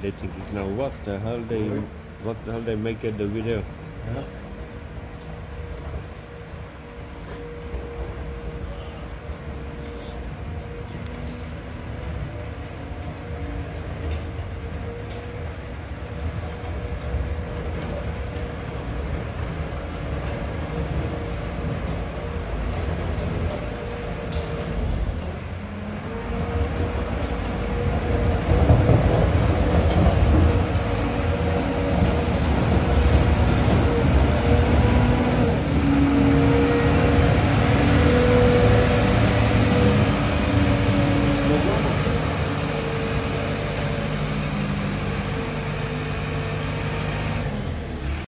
they thinking now what the hell they what the hell they make it the video Yeah.